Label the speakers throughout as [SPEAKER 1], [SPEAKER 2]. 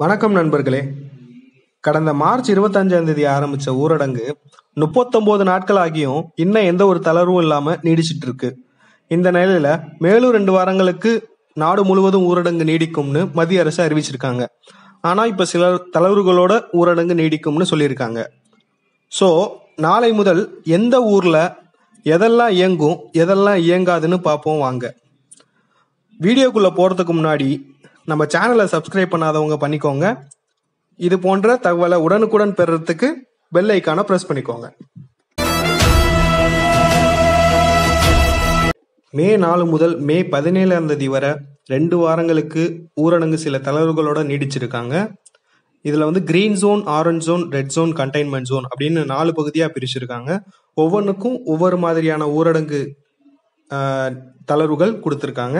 [SPEAKER 1] வணக்கம் நண்பர்களே. கடந்த மார்ச் இருபத்தஞ்சாம் தேதி ஆரம்பிச்ச ஊரடங்கு முப்பத்தொன்பது நாட்கள் ஆகியும் இன்னும் எந்த ஒரு தளர்வும் இல்லாம நீடிச்சிட்டு இருக்கு இந்த நிலையில மேலும் ரெண்டு வாரங்களுக்கு நாடு முழுவதும் ஊரடங்கு நீடிக்கும்னு மத்திய அரசு அறிவிச்சிருக்காங்க. ஆனா இப்ப சில தளர்வுகளோட ஊரடங்கு நீடிக்கும்னு சொல்லியிருக்காங்க. ஸோ நாளை முதல் எந்த ஊர்ல எதெல்லாம் இயங்கும் எதெல்லாம் இயங்காதுன்னு பார்ப்போம் வாங்க. வீடியோக்குள்ள போறதுக்கு முன்னாடி நம்ம சேனலை சப்ஸ்கிரைப் பண்ணாதவங்க பண்ணிக்கோங்க. இது போன்ற தகவலை உடனுக்குடன் பெறுறதுக்கு பெல் ஐக்கானை ப்ரெஸ் பண்ணிக்கோங்க. மே நாலு முதல் மே பதினேழாம் தேதி வரை ரெண்டு வாரங்களுக்கு ஊரடங்கு சில தளர்வுகளோட நீடிச்சிருக்காங்க. இதில் வந்து green zone orange zone red zone containment zone அப்படின்னு நாலு பகுதியாக பிரிச்சிருக்காங்க. ஒவ்வொன்றுக்கும் ஒவ்வொரு மாதிரியான ஊரடங்கு தளர்வுகள் கொடுத்துருக்காங்க.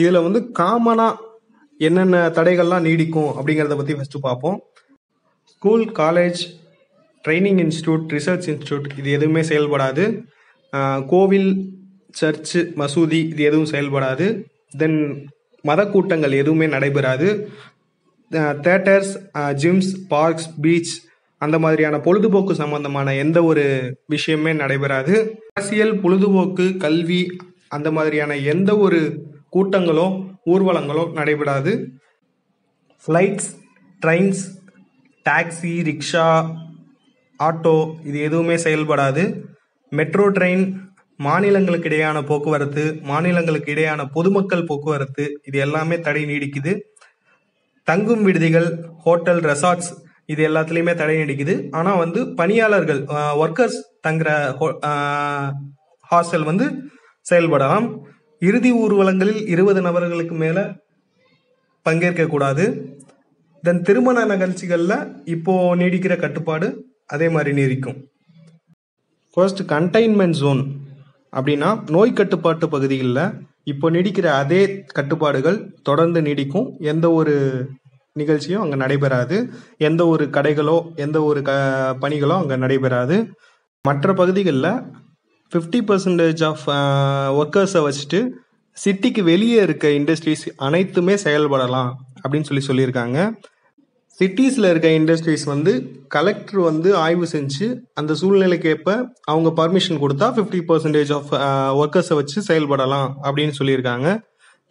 [SPEAKER 1] இதில் வந்து காமனாக என்னென்ன தடைகள்லாம் நீடிக்கும் அப்படிங்கிறத பத்தி ஃபர்ஸ்ட் பார்ப்போம். School college training institute research institute இது எதுவுமே செயல்படாது. கோவில் சர்ச்சு மசூதி இது எதுவும் செயல்படாது. தென் மத கூட்டங்கள் எதுவுமே நடைபெறாது. தேட்டர்ஸ் ஜிம்ஸ் பார்க்ஸ் பீச் அந்த மாதிரியான பொழுதுபோக்கு சம்பந்தமான எந்த ஒரு விஷயமே நடைபெறாது. அரசியல் பொழுதுபோக்கு கல்வி அந்த மாதிரியான எந்த ஒரு கூட்டங்களோ ஊர்வலங்களோ நடைபெறாது. Flights trains taxi rickshaw auto இது எதுவுமே செயல்படாது. மெட்ரோ ட்ரெயின் மாநிலங்களுக்கு இடையான போக்குவரத்து மாநிலங்களுக்கு இடையான பொதுமக்கள் போக்குவரத்து இது எல்லாமே தடை நீடிக்குது. தங்கும் விடுதிகள் ஹோட்டல் ரெசார்ட்ஸ் இது எல்லாத்துலேயுமே தடை நீடிக்குது. ஆனால் வந்து பணியாளர்கள் ஒர்க்கர்ஸ் தங்குற ஹாஸ்டல் வந்து செயல்படலாம். இறுதி ஊர்வலங்களில் இருபது நபர்களுக்கு மேலே பங்கேற்கக்கூடாது தென் திருமண நிகழ்ச்சிகளில் இப்போ நீடிக்கிற கட்டுப்பாடு அதே மாதிரி நீடிக்கும். ஃபர்ஸ்ட் கண்டெய்ன்மெண்ட் ஜோன் அப்படின்னா நோய் கட்டுப்பாட்டு பகுதிகளில் இப்போ நீடிக்கிற அதே கட்டுப்பாடுகள் தொடர்ந்து நீடிக்கும். எந்த ஒரு நிகழ்ச்சியும் அங்கே நடைபெறாது. எந்த ஒரு கடைகளோ எந்த ஒரு க பணிகளோ அங்கே நடைபெறாது. மற்ற பகுதிகளில் ஃபிஃப்டி பர்சன்டேஜ் ஆஃப் ஒர்க்கர்ஸை வச்சுட்டு சிட்டிக்கு வெளியே இருக்க இண்டஸ்ட்ரீஸ் அனைத்துமே செயல்படலாம் அப்படின்னு சொல்லி சொல்லியிருக்காங்க. சிட்டிஸில் இருக்க இண்டஸ்ட்ரீஸ் வந்து கலெக்டர் வந்து ஆய்வு செஞ்சு அந்த சூழ்நிலைக்கு ஏற்ப அவங்க பர்மிஷன் கொடுத்தா ஃபிஃப்டி பர்சன்டேஜ் ஆஃப் ஒர்க்கர்ஸை வச்சு செயல்படலாம் அப்படின்னு சொல்லியிருக்காங்க.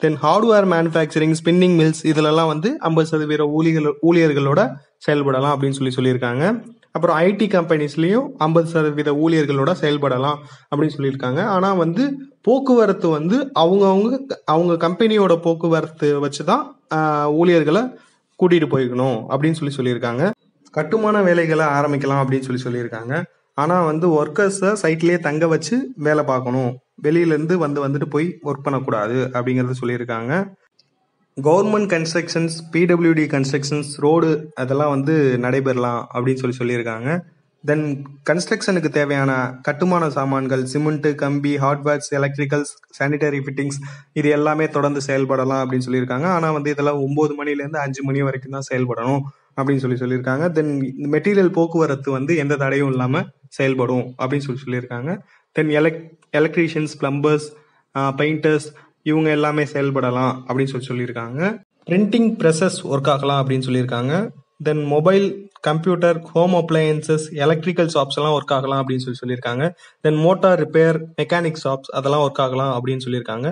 [SPEAKER 1] Then hardware manufacturing spinning mills இதிலெல்லாம் வந்து ஐம்பது சதவீத ஊழியர்கள் ஊழியர்களோட செயல்படலாம் அப்படின்னு சொல்லி சொல்லியிருக்காங்க. அப்புறம் ஐடி கம்பெனிஸ்லேயும் ஐம்பது சதவீத ஊழியர்களோட செயல்படலாம் அப்படின்னு சொல்லியிருக்காங்க. ஆனால் வந்து போக்குவரத்து வந்து அவங்கவுங்க அவங்க கம்பெனியோட போக்குவரத்து வச்சு தான் ஊழியர்களை கூட்டிகிட்டு போய்க்கணும் அப்படின்னு சொல்லி சொல்லியிருக்காங்க. கட்டுமான வேலைகளை ஆரம்பிக்கலாம் அப்படின்னு சொல்லி சொல்லியிருக்காங்க. ஆனால் வந்து ஒர்க்கர்ஸை சைட்லேயே தங்க வச்சு வேலை பார்க்கணும். வெளியிலேருந்து வந்து வந்துட்டு போய் ஒர்க் பண்ணக்கூடாது அப்படிங்கிறத சொல்லியிருக்காங்க. Government constructions PWD constructions road அதெல்லாம் வந்து நடைபெறலாம் அப்படின்னு சொல்லி சொல்லியிருக்காங்க. தென் கன்ஸ்ட்ரக்ஷனுக்கு தேவையான கட்டுமான சாமான்கள் சிமெண்ட் கம்பி ஹார்ட்வேர்ஸ் எலக்ட்ரிக்கல்ஸ் சானிடரி ஃபிட்டிங்ஸ் இது எல்லாமே தொடர்ந்து செயல்படலாம் அப்படின்னு சொல்லியிருக்காங்க. ஆனால் வந்து இதெல்லாம் ஒம்பது மணிலேருந்து அஞ்சு மணி வரைக்கும் தான் செயல்படணும் அப்படின்னு சொல்லி சொல்லியிருக்காங்க. தென் மெட்டீரியல் போக்குவரத்து வந்து எந்த தடையும் இல்லாமல் செயல்படும் அப்படின்னு சொல்லி சொல்லியிருக்காங்க. Then elec electricians plumbers painters இவங்க எல்லாமே செயல்படலாம் அப்படின்னு சொல்லி சொல்லியிருக்காங்க. பிரிண்டிங் ப்ரெஸஸ் ஒர்க் ஆகலாம் அப்படின்னு சொல்லியிருக்காங்க. Then mobile computer home appliances electrical shops எல்லாம் ஒர்க் ஆகலாம் அப்படின்னு சொல்லி சொல்லியிருக்காங்க. Then motor repair mechanic shops அதெல்லாம் ஒர்க் ஆகலாம் அப்படின்னு சொல்லியிருக்காங்க.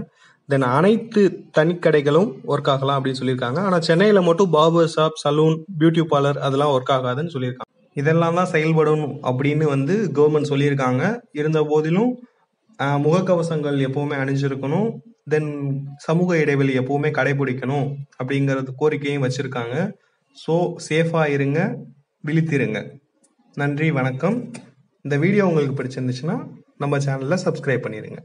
[SPEAKER 1] தென் அனைத்து தனிக்கடைகளும் ஒர்க் ஆகலாம் அப்படின்னு சொல்லியிருக்காங்க. ஆனால் சென்னையில் மட்டும் barber shop saloon beauty parlour அதெல்லாம் ஒர்க் ஆகாதுன்னு சொல்லியிருக்காங்க. இதெல்லாம் தான் செயல்படணும் அப்படின்னு வந்து கவர்மெண்ட் சொல்லியிருக்காங்க. இருந்த போதிலும் முகக்கவசங்கள் எப்போவுமே அணிஞ்சிருக்கணும். தென் சமூக இடைவெளி எப்பவுமே கடைபிடிக்கணும் அப்படிங்கிறது கோரிக்கையும் வச்சிருக்காங்க. ஸோ சேஃபாக இருங்க விழித்திருங்க. நன்றி வணக்கம். இந்த வீடியோ உங்களுக்கு பிடிச்சிருந்துச்சுன்னா நம்ம சேனலில் சப்ஸ்கிரைப் பண்ணிடுங்க